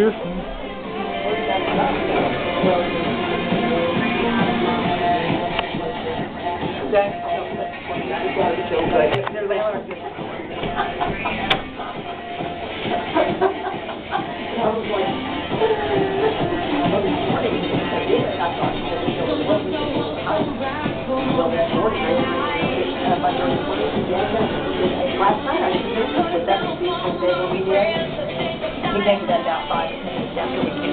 Fine. Last night I was with that, when we did, we think that about five minutes after we came.